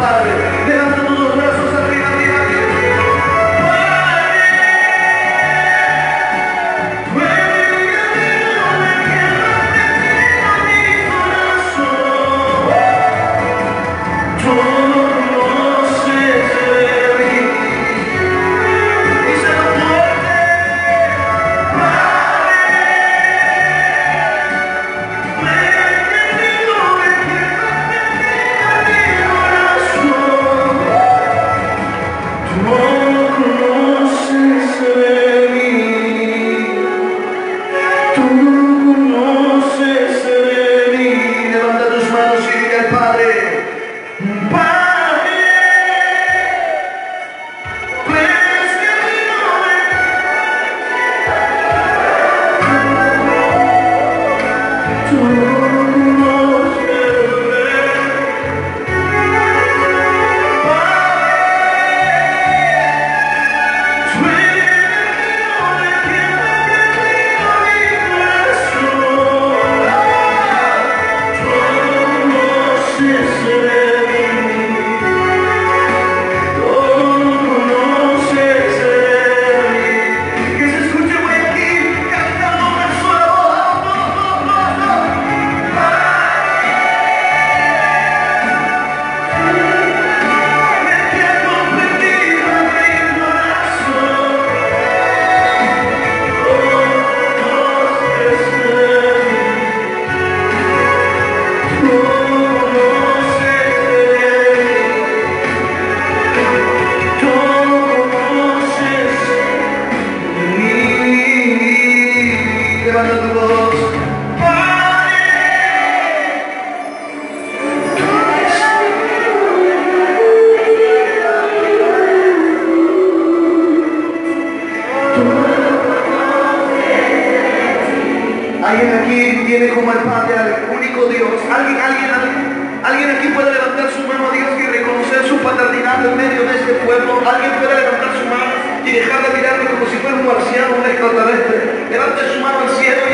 पा रहे Alguien aquí tiene como el Padre al único Dios. Alguien, alguien, alguien, alguien aquí puede levantar su mano a Dios y reconocer su paternidad en medio de este pueblo. Alguien puede levantar su mano y dejar de mirarme como si fuera un marciano, un extraterrestre. Levante su mano al cielo y